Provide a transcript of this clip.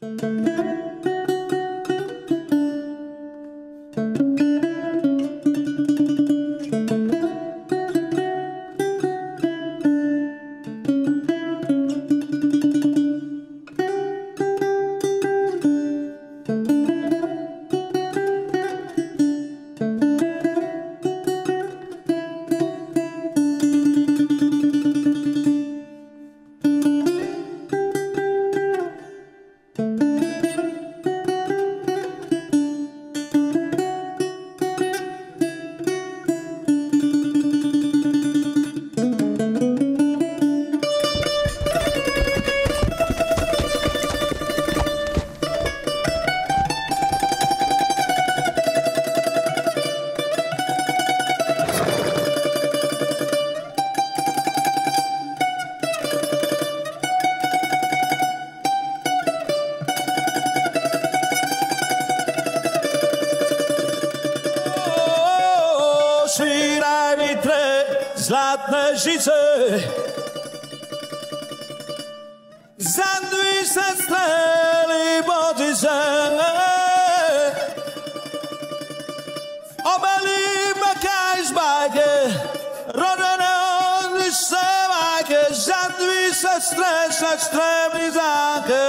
Svíraj zlatné žice. Zadví sa strely bodice. Obelíme kajžbajke, rodené odlišce vajke. Zadví sa strešať stremný záke.